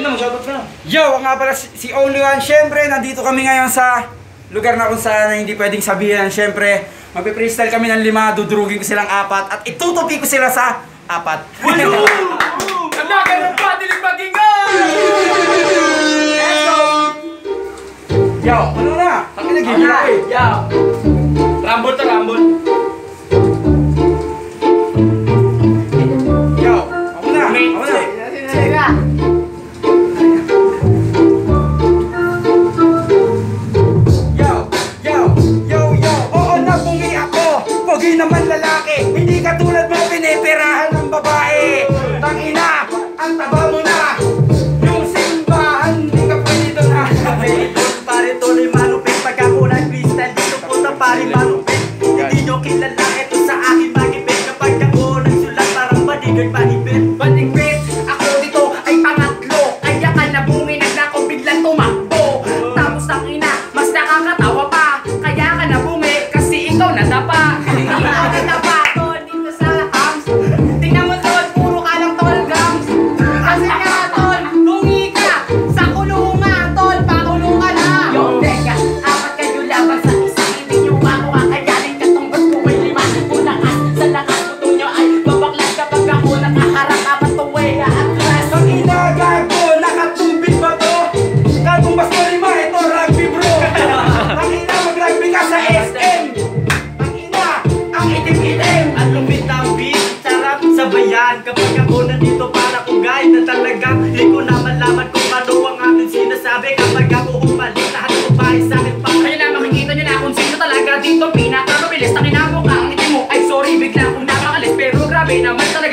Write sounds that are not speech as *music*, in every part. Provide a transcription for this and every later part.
Yun mo, shoutout ka na. Yo, nga pala si, Only One. Siyempre, nandito kami ngayon sa lugar na kung saan hindi pwedeng sabihin. Siyempre, magpe-freestyle kami ng lima, dudurugin ko silang apat, at itutupi ko sila sa apat. Walo! Kanakan *laughs* ng padilig magingan! Yo, ano na? Kami nag-hihila. Yo! Rumble to rumble. Everybody. like talaga. Di ko na malaman kung ano ang ating sinasabi. Kapag ako umalis lahat ko pa sa akin pa. Kaya na makikita nyo na kung sino talaga dito. Pinakamabilis na kinamukha ang itim mo. Ay sorry bigla akong nakakalis Pero grabe naman talaga.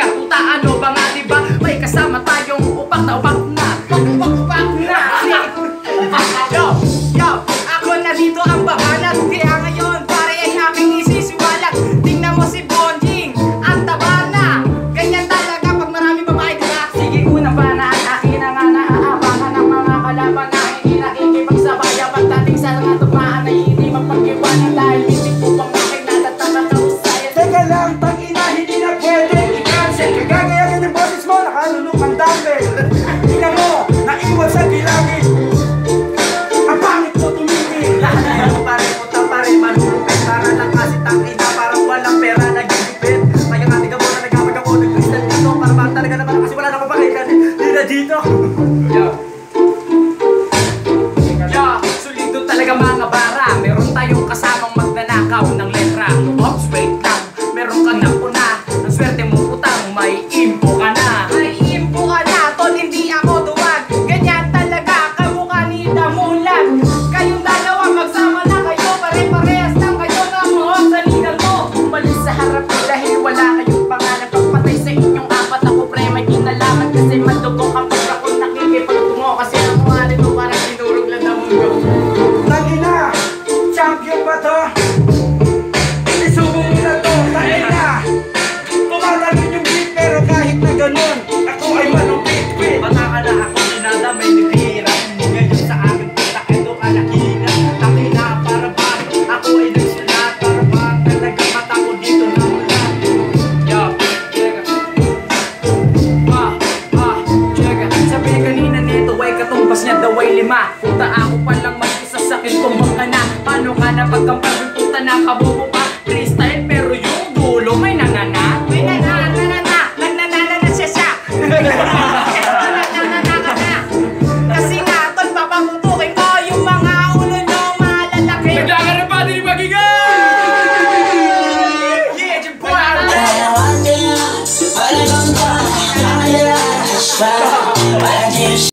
pagkampagod kita na kabubo ka Freestyle pero